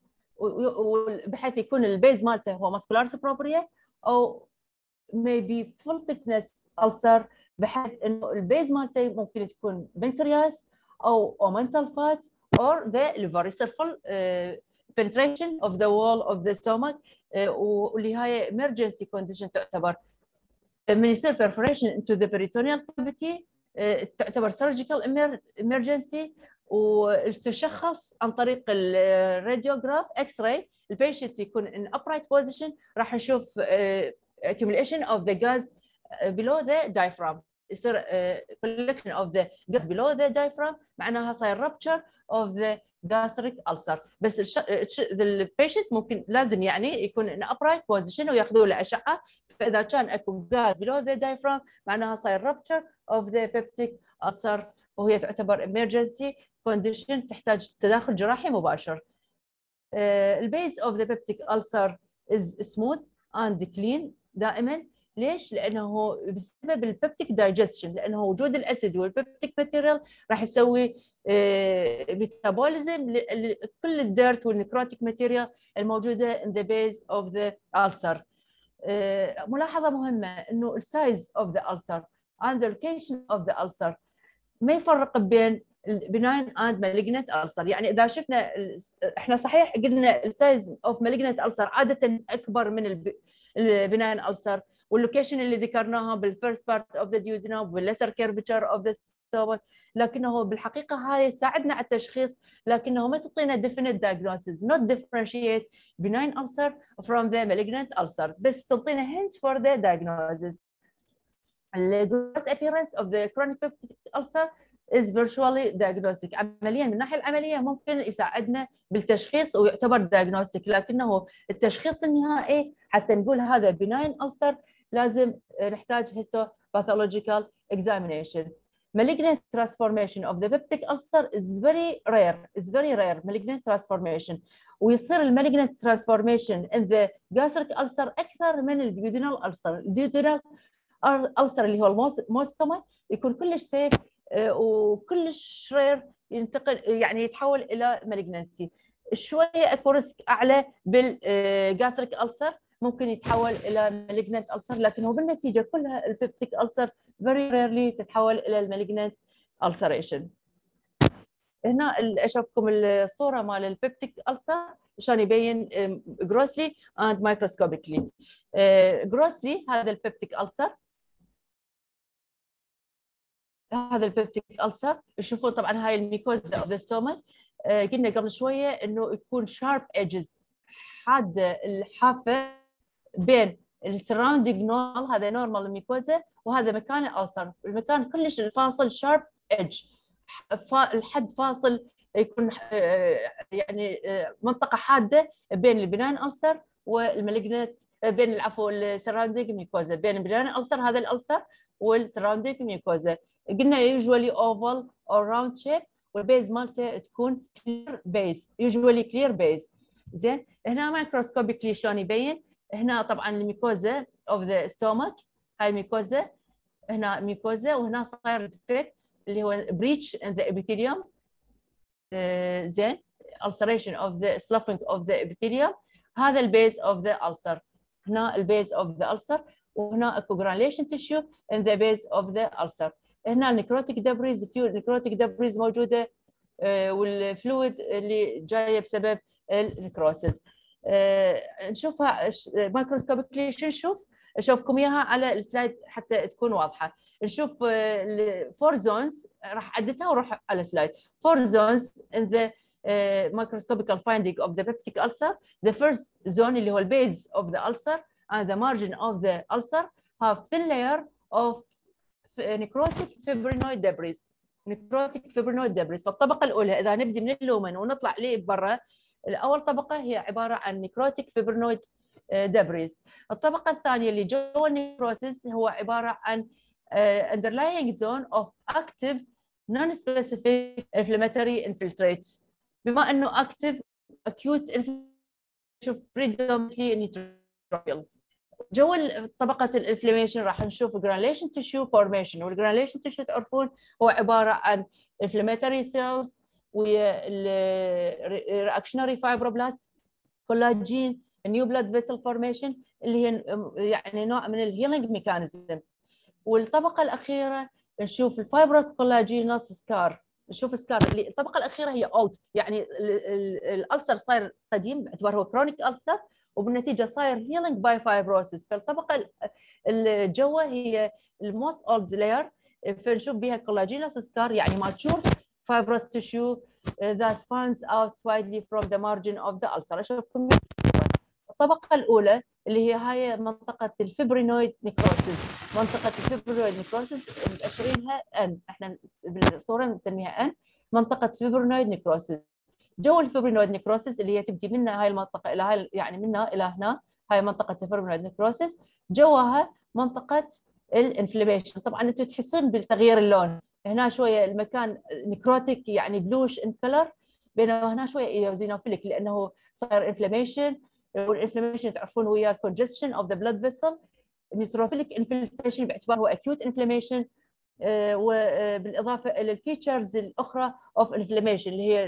A: بحيث يكون ال base مالته هو muscularis propria أو maybe full thickness ulcer بحيث انه ال base مالته ممكن تكون بنكرياس أو omental fat or the variceal uh, penetration of the wall of the stomach uh, واللي هاي emergency condition تعتبر من يصير perforation into the peritoneal cavity uh, تعتبر surgical emergency وتشخص عن طريق الراديوغراف إكس راي البيشنت يكون ان ابرايت بوزيشن راح نشوف اكيوميشن اوف ذا غاز بلو ذا دايفرام يصير collection of the gas below the diaphragm معناها صاير rupture of the gastric ulcer. بس ال patient ممكن لازم يعني يكون in upright position وياخذوا له اشعه فإذا كان أكو gas below the diaphragm معناها صاير rupture of the peptic ulcer وهي تعتبر emergency. Condition تحتاج تداخل جراحي مباشر. ال base of the peptic ulcer is smooth and clean دائما ليش؟ لأنه بسبب ال peptic digestion لأنه وجود ال acid وال peptic material راح يسوي metabolism لكل ال dirt وال necrotic material الموجودة in the base of the ulcer. ملاحظة مهمة إنه ال size the ulcer and the location of the ulcer ما يفرق بين benign and malignant ulcer يعني اذا شفنا إحنا صحيح قلنا ال size of malignant ulcer عاده اكبر من ال benign ulcer وال location اللي ذكرناها بال first part of the duodenum وال lesser curvature of the stomach لكنه بالحقيقة هاي تساعدنا على التشخيص لكنه ما تعطينا definite diagnosis not differentiate benign ulcer from the malignant ulcer بس تعطينا hint for the diagnosis the gross appearance of the chronic ulcer is virtually diagnostic عمليا من الناحيه العملية ممكن يساعدنا بالتشخيص ويعتبر diagnostic لكنه التشخيص النهائي حتى نقول هذا benign ulcer لازم نحتاج histopathological examination. Malignant transformation of the peptic ulcer is very rare, is very rare malignant transformation. ويصير المalignant transformation in the gastric ulcer أكثر من الديودينال ulcer. الديودينال ulcer اللي هو most common يكون كلش safe وكلش rare ينتقل يعني يتحول إلى malignancy. شوية اكو risk أعلى بال gastric ulcer ممكن يتحول إلى malignant ulcer لكنه بالنتيجة كلها ال peptic ulcer very rarely تتحول إلى ال malignant ulceration هنا أشوفكم الصورة مال ال peptic ulcer عشان يبين grossly and microscopically grossly هذا ال peptic ulcer هذا ال peptic ulcer. يشوفون طبعا هاي ال mucosa of the stomach قلنا قبل شوية إنه يكون sharp edges حاده الحافة بين ال surrounding normal هذا normal mucosa وهذا مكان ال ulcer. المكان كلش الفاصل sharp edge الحد فاصل يكون آه، يعني آه، منطقة حادة بين ال benign ulcer وال malignant بين العفو ال surrounding mucosa بين ال benign ulcer هذا ال ulcer وال surrounding mucosa قلنا usually oval أو round shape وال base مالته تكون clear base usually clear base زين؟ هنا microscopically شلون يبين؟ هنا طبعا ال mucosa of the stomach هاي ال mucosa هنا mucosa وهنا صاير defect اللي هو breach in the epithelium زين؟ ulceration of the sloughing of the epithelium. هذا ال base of the ulcer. هنا ال base of the ulcer وهنا اكو granulation tissue in the base of the ulcer. هنا ال necrotic debris في necrotic debris موجودة آه، وال fluid اللي جاية بسبب ال necrosis آه، نشوفها microscopically شو نشوف؟ اشوفكم إياها على ال slide حتى تكون واضحة. نشوف four zones راح اعددها وروح على ال slide. four zones the uh, microscopical finding of the peptic ulcer. The first zone اللي هو ال base of the ulcer. And the margin of the ulcer. Have thin layer of necrotic fibrinoid debris necrotic fibrinoid debris فالطبقه الاولى اذا نبدي من ال lumen ونطلع لبرا الأول طبقه هي عباره عن necrotic fibrinoid debris الطبقه الثانية اللي جوا ال necrosis هو عباره عن underlying zone of active non-specific inflammatory infiltrates بما انه active acute نشوف predominantly neutrophils جوا طبقة الانفلاميشن راح نشوف granulation tissue formation والgranulation tissue تعرفون هو عبارة عن inflammatory cells ويا reactionary fibroblast كولاجين new blood vessel formation اللي هي يعني نوع من ال healing mechanism والطبقة الأخيرة نشوف ال fibrous collagenous scar نشوف scar اللي الطبقة الأخيرة هي old يعني ال ulcer صاير قديم باعتبار هو chronic ulcer وبالنتيجة صاير healing by fibrosis فالطبقة الجوا هي ال most old layer فنشوف بها collagenous scar يعني mature fibrous tissue that fans out widely from the margin of the ulcer. أشوفكم الطبقة الأولى اللي هي هاي منطقة ال fibrinoid necrosis منطقة ال fibrinoid necrosis مأشرينها ان إحنا بالصورة نسميها ان منطقة fibrinoid necrosis جوا ال fibrinoid necrosis اللي هي تبدي من هاي المنطقة إلى هاي يعني من هنا إلى هنا هاي منطقة ال fibrinoid necrosis. جواها منطقة ال inflammation. طبعا أنتم تحسون بتغيير اللون. هنا شوية المكان necrotic يعني bluish in color بينما هنا شوية eosinophilic لأنه صار inflammation وال inflammation تعرفون ويا ال congestion of the blood vessel neutrophilic infiltration باعتبار هو acute inflammation وبالاضافه إلى ال features الأخرى of inflammation اللي هي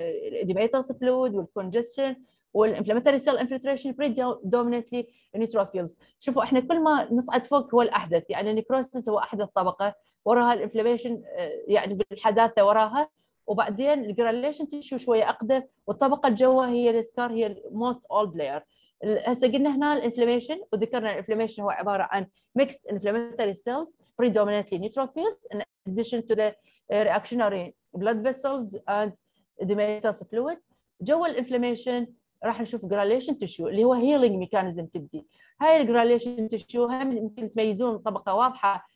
A: ال edematous fluid وال congestion وال inflammatory cell infiltration predominantly neutrophils شوفوا إحنا كل ما نصعد فوق هو الأحدث يعني ال necrosis هو أحدث طبقة وراها ال inflammation يعني بالحداثة وراها. وبعدين ال granulation tissue شوية أقدم والطبقة الجوا هي ال scar هي ال most old layer هسه قلنا هنا ال inflammation وذكرنا ال inflammation هو عبارة عن mixed inflammatory cells predominantly neutrophils in addition to the reactionary blood vessels and edematous fluid. جوا ال inflammation راح نشوف granulation tissue اللي هو healing mechanism تبدي. هاي ال granulation tissue هم يمكن تميزون طبقة واضحة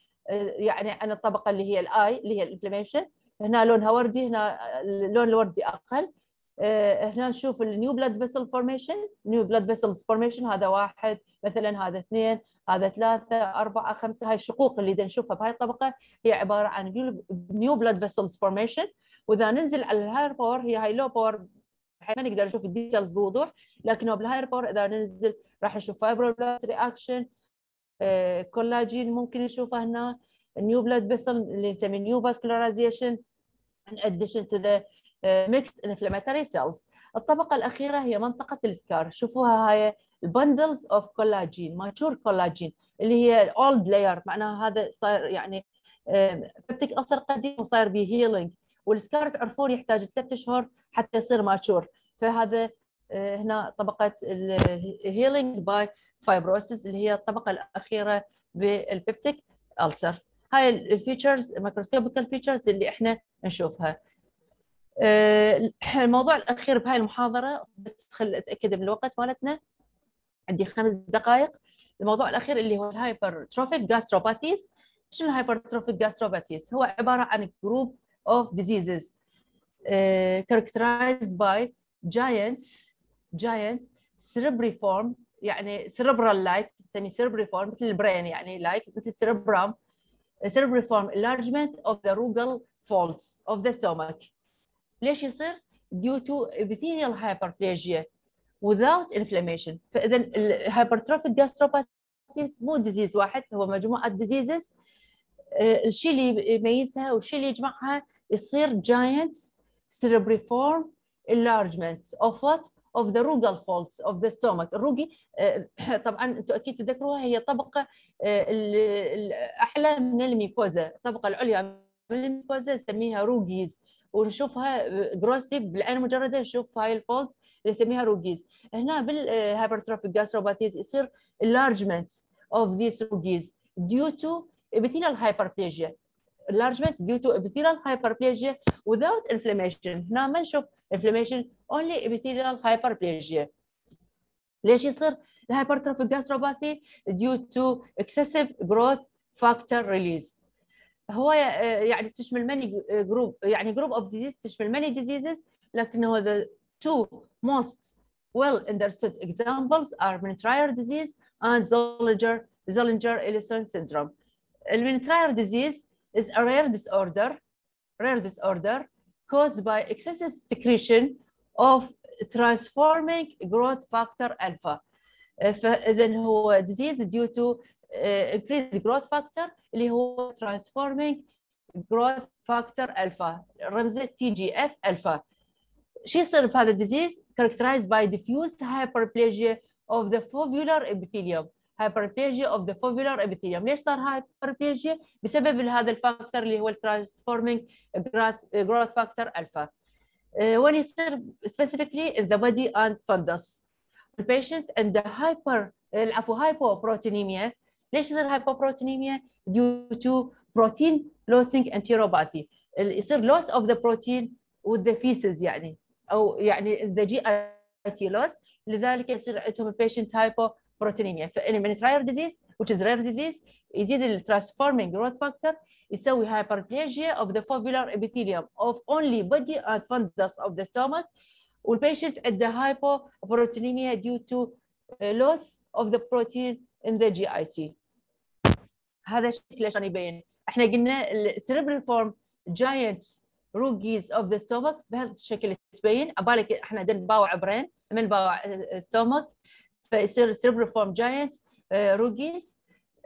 A: يعني عن الطبقة اللي هي الاي اللي هي ال inflammation هنا لونها وردي هنا اللون الوردي أقل. آه، هنا نشوف ال new blood vessel formation new blood vessels formation هذا واحد مثلا هذا اثنين هذا ثلاثة أربعة خمسة. هاي الشقوق اللي نشوفها بهاي الطبقة هي عبارة عن new blood vessels formation وإذا ننزل على ال higher power هي هاي low power ما نقدر نشوف ال details بوضوح لكنه بال higher power إذا ننزل راح نشوف fibroblast reaction collagen ممكن نشوفه هنا new blood vessel اللي نسميه neovascularization in addition to the uh, mixed cells. الطبقة الأخيرة هي منطقة ال scar شوفوها هاي ال bundles of collagen mature collagen اللي هي old layer معناها هذا صاير يعني peptic ulcer قديم وصاير به healing وال scar تعرفون يحتاج ثلاث أشهر حتى يصير mature. فهذا هنا طبقة ال healing by fibrosis اللي هي الطبقة الأخيرة بال peptic ulcer هاي ال features microscopical features اللي إحنا نشوفها. آه، الموضوع الأخير بهاي المحاضرة بس خل اتاكد من الوقت مالتنا. عندي خمس دقائق. الموضوع الأخير اللي هو ال hypertrophic gastropathies شنو ال hypertrophic gastropathies هو عبارة عن group of diseases characterized by giant giant cerebriform يعني cerebral like نسميه cerebriform مثل ال brain يعني like مثل cerebrum cerebriform enlargement of the rugal folds of the stomach ليش يصير؟ due to epithelial hyperplasia without inflammation فاذا ال hypertrophic gastropathies مو disease واحد هو مجموعه diseases الشيء اللي يميزها والشيء اللي يجمعها يصير giant cerebriform enlargement of what? Of the rugal folds of the stomach. ال rugae طبعا أنتم أكيد تذكروها هي الطبقه الأعلى من ال mucosa الطبقة العليا من ال mucosa نسميها rugae ونشوفها grossly بالعين المجرده نشوف هاي ال fold اللي نسميها rugae هنا بال hypertrophic gastropathies يصير enlargement of these روجيز due to epithelial hyperplasia enlargement due to epithelial hyperplasia without inflammation هنا ما نشوف inflammation only epithelial hyperplasia ليش يصير الهايبرتروفيك جاستروباثي due to excessive growth factor release هو يعني تشمل many جروب يعني جروب اوف ديزيز تشمل many diseases لكنه the two most well understood examples are Mentrier disease and Zollinger Zollinger-Ellison syndrome. Mentrier disease is a rare disorder rare disorder caused by excessive secretion of transforming growth factor alpha. فاذا هو disease due to increased growth factor اللي هو transforming growth factor alpha رمزه تي جي اف alpha شو يصير بهذا الديزيز characterized by diffuse hyperplasia of the foveolar epithelium hyperplasia of the foveolar epithelium ليش صار hyperplasia بسبب هذا الفاكتور اللي هو transforming growth factor alpha when يصير specifically in the body and fundus the patient and the hyper العفو hypoproteinemia ليش يصير hypoproteinemia due to protein losing enteropathy يصير loss of the protein with the feces يعني او يعني the GIT loss لذلك يصير عندهم patient hypoproteinemia فإن من trier disease which is rare disease يزيد ال transforming growth factor يسوي hyperplasia of the foveolar epithelium of only body and fundus of the stomach والبيشنت عنده hypoproteinemia due to loss of the protein in the GIT هذا الشكل عشان يبين إحنا قلنا ال cerebriform giant rugae of the stomach بهذا الشكل تبين عبالك إحنا نباوع brain من نباوع stomach فيصير cerebriform giant rugae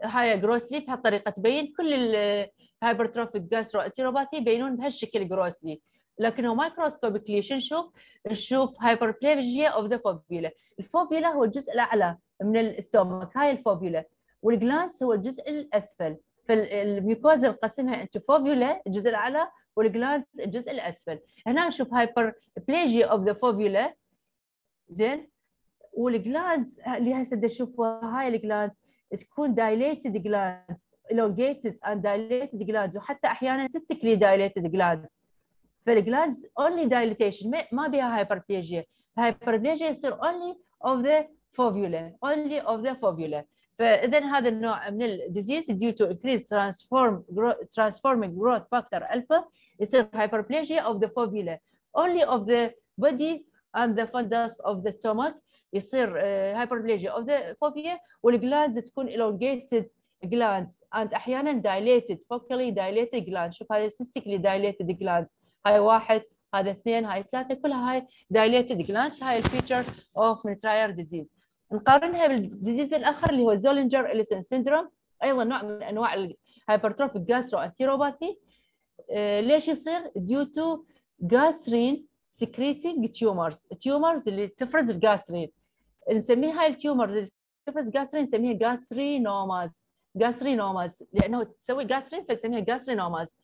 A: هاي grossly بهالطريقه تبين كل ال hypertrophic gastroenteropathy يبينون بهالشكل grossly لكنه microscopically شو نشوف؟ نشوف hyperplasia of the foveola ال foveola هو الجزء الأعلى من ال stomach هاي ال foveola وال glands هو الجزء الأسفل. فال mucosa نقسمها into foveola الجزء الأعلى وال glands الجزء الأسفل. هنا نشوف hyperplasia of the foveola زين؟ وال glands اللي هسه نشوفها هاي ال glands تكون dilated glands elongated and dilated glands وحتى أحيانا cystically dilated glands فالجلانز only dilatation ما بها هايبربليجيا الهايبربليجيا يصير only of the fovula only of the fovula فاذا هذا النوع من الديزيز due to increased transform transforming growth factor alpha يصير hyperplasia of the fovula only of the body and the fundus of the stomach يصير hyperplasia of the fovea والجلاندز تكون elongated glands and أحيانا dilated focally dilated glands. شوف هذه cystically dilated glands. هاي واحد هذا اثنين هاي ثلاثة كلها هاي dilated glands. هاي ال feature of Menetrier disease نقارنها بال disease الآخر اللي هو Zollinger Ellison syndrome أيضا نوع من أنواع ال hypertrophic gastroenteropathy ليش يصير؟ due to gastrin secreting tumors. Tumors اللي تفرز الجاسترين نسميها هاي ال tumors اللي تفرز جاسترين نسميها gastrinomas gastrinomas لأنه تسوي جاسترين فنسميها gastrinomas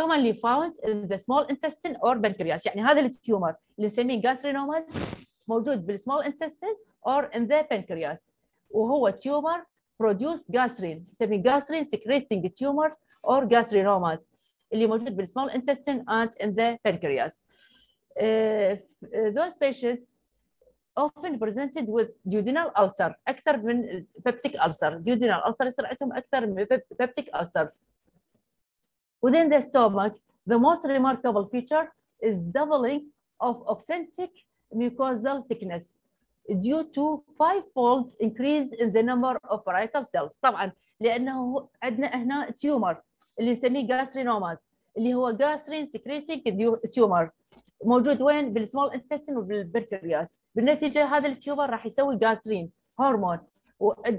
A: commonly found in the small intestine or pancreas. يعني هذا التيومر اللي نسميه جاسترينوماز موجود بالسمول intestine or in the pancreas. وهو تيومر produce gastrin. نسميه gastrin secreting tumors or gastrinomas اللي موجود بالسمول intestine and in the pancreas. Uh, those patients often presented with duodenal ulcer اكثر من peptic ulcer duodenal ulcer يصير عندهم اكثر من peptic ulcer within the stomach the most remarkable feature is doubling of authentic mucosal thickness due to five-fold increase in the number of parietal cells طبعا لانه عندنا هنا تيومر اللي نسميه جاسترينوماز اللي هو جاسترين سكريتنج تيومر موجود وين بالسمول انتستين وبالبركرياس بالنتيجه هذا التيومر راح يسوي جاسترين هرمون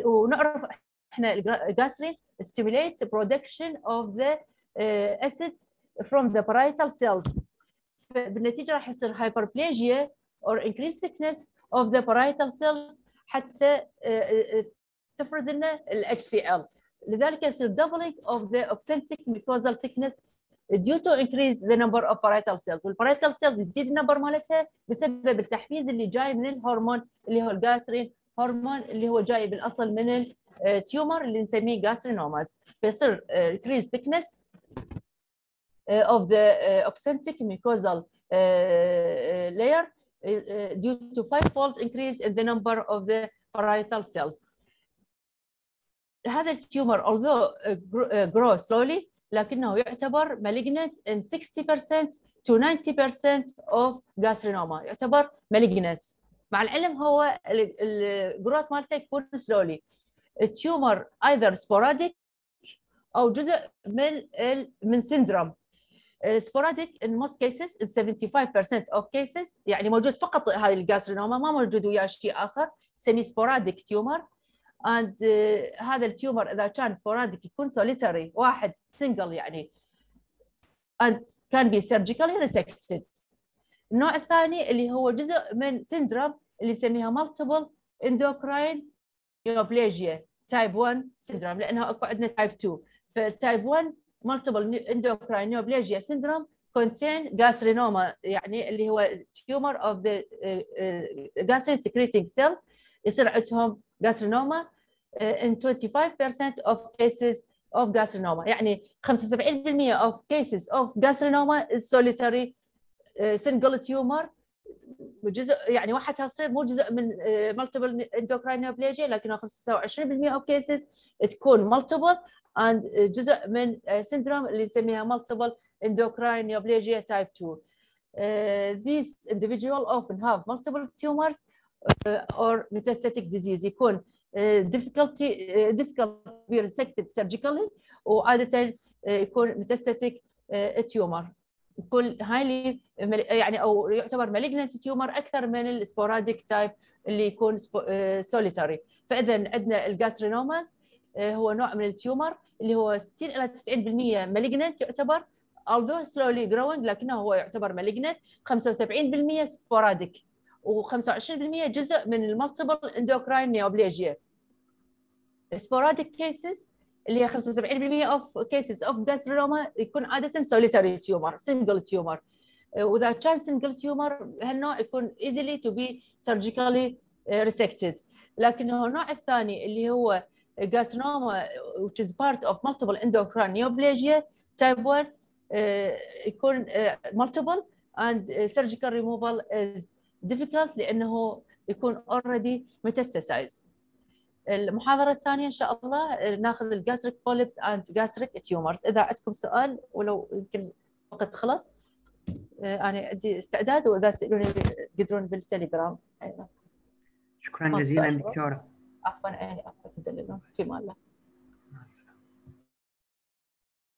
A: ونعرف إحنا الجاسترين stimulate production of the uh, acids from the parietal cells بالنتيجه راح يصير hyperplasia or increased thickness of the parietal cells حتى تفرز لنا ال HCl لذلك يصير doubling of the authentic mucosal thickness due to increase the number of parietal cells والparietal cells يزيد النمبر مالتها بسبب التحفيز اللي جاي من الهرمون اللي هو الجاسرين هرمون اللي هو جاي بالاصل من التيومر اللي نسميه جاسترينوماز فيصير increase thickness of the authentic mucosal layer due to five-fold increase in the number of the parietal cells. هذا التيومر although grow slowly لكنه يعتبر malignant in 60% to 90% of gastrinoma. يعتبر malignant. مع العلم هو الجروث مالته يكون slowly. التيومر either sporadic أو جزء من من syndrome. Sporadic in most cases in 75% of cases. يعني موجود فقط هذه الجاسترينوما ما موجود وياه شيء آخر. سمي tumor. And uh, هذا التيومر إذا كان sporadic يكون solitary واحد single يعني and can be surgically resected النوع الثاني اللي هو جزء من syndrome اللي نسميها multiple endocrine neoplasia type 1 syndrome لانها اكو عندنا type 2 فtype 1 multiple endocrine neoplasia syndrome contain gastrinoma يعني اللي هو tumor of the uh, uh, gastric secreting cells يصير عندهم gastrinoma uh, in 25% of cases of gastrinoma يعني 75% of cases of gastrinoma is solitary uh, single tumor جزء يعني وحدها تصير مو جزء من multiple endocrine neoplasia لكنها 25% of cases تكون multiple and جزء من syndrome اللي نسميها multiple endocrine neoplasia type 2. Uh, these individuals often have multiple tumors uh, or metastatic disease يكون uh, difficulty uh, difficult to be resected surgically وعادة uh, يكون metastatic uh, tumor يكون highly يعني أو يعتبر malignant tumor أكثر من ال sporadic type اللي يكون solitary فاذا عندنا ال gastrinomas هو نوع من ال tumor اللي هو 60 إلى 90% malignant يعتبر although slowly growing لكنه هو يعتبر malignant 75% sporadic و25% جزء من المالتيبل endocrine neoplasia sporadic cases اللي هي 75% of cases of gastrinoma يكون عادة solitary tumor single tumor واذا كان single tumor هالنوع يكون easily to be surgically resected لكن النوع الثاني اللي هو carcinoma which is part of multiple endocrine neoplasia type 1 uh, يكون uh, multiple and uh, surgical removal is difficult لأنه يكون already metastasized. المحاضرة الثانية إن شاء الله ناخذ ال gastric polyps and gastric tumors. إذا عندكم سؤال ولو يمكن وقت خلص أنا عندي استعداد وإذا تسألوني تقدرون بالتليجرام.
B: شكرا جزيلا دكتورة.
A: عفوا عفوا في مال الله